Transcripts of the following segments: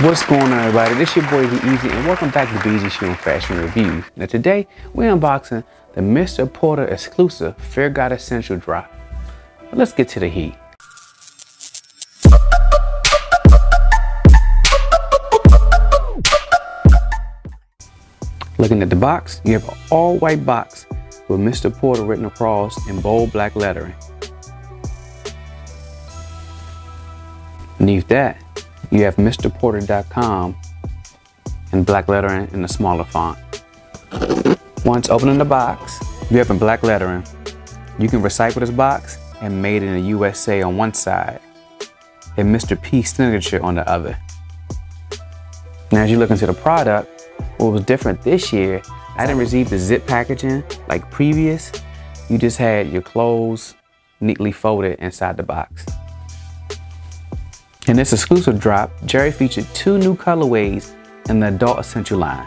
What's going on everybody? This your boy B-EZ and welcome back to B-EZ Shoe Fashion Reviews. Now today we're unboxing the Mr. Porter exclusive Fear Of God Essential drop. But let's get to the heat. Looking at the box, you have an all white box with Mr. Porter written across in bold black lettering. Beneath that, you have MrPorter.com in black lettering in the smaller font. Once opening the box, you have in black lettering, you can recycle this box and made in the USA on one side and Mr. P signature on the other. Now as you look into the product, what was different this year, I didn't receive the zip packaging like previous. You just had your clothes neatly folded inside the box. In this exclusive drop, Jerry featured two new colorways in the adult essential line.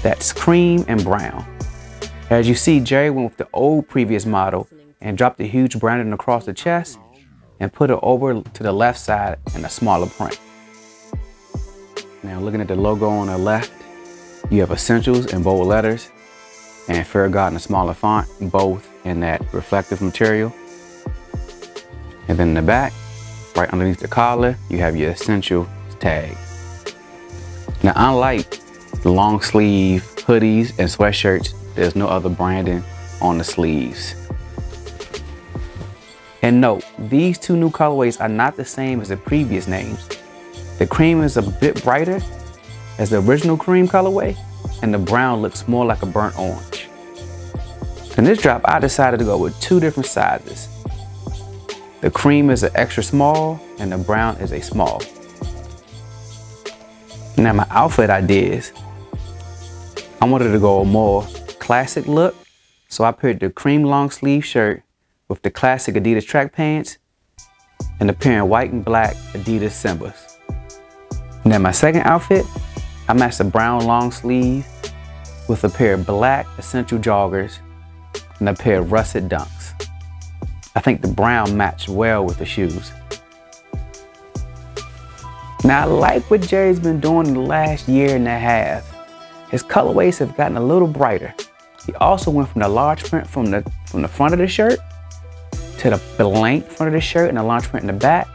That's cream and brown. As you see, Jerry went with the old previous model and dropped the huge branding across the chest and put it over to the left side in a smaller print. Now looking at the logo on the left, you have essentials in bold letters and Fear Of God in a smaller font, both in that reflective material. And then in the back, Right underneath the collar, you have your essential tag. Now, unlike long sleeve hoodies and sweatshirts, there's no other branding on the sleeves. And note, these two new colorways are not the same as the previous names. The cream is a bit brighter as the original cream colorway, and the brown looks more like a burnt orange. In this drop, I decided to go with two different sizes. The cream is an extra small and the brown is a small. Now my outfit ideas, I wanted to go a more classic look. So I paired the cream long sleeve shirt with the classic Adidas track pants and a pair of white and black Adidas Sambas. Now my second outfit, I matched a brown long sleeve with a pair of black essential joggers and a pair of russet dunks. I think the brown matched well with the shoes. Now I like what Jerry's been doing in the last year and a half. His colorways have gotten a little brighter. He also went from the large print from the, from the front of the shirt to the blank front of the shirt and the large print in the back.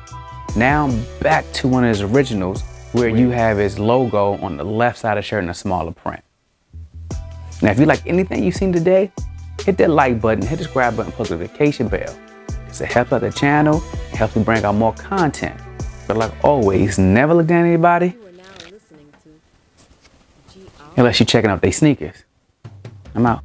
Now back to one of his originals where you have his logo on the left side of the shirt in a smaller print. Now if you like anything you've seen today, hit that like button, hit the subscribe button, plus the notification bell. It helps out the channel, it helps me bring out more content. But like always, never look down at anybody unless you're checking out their sneakers. I'm out.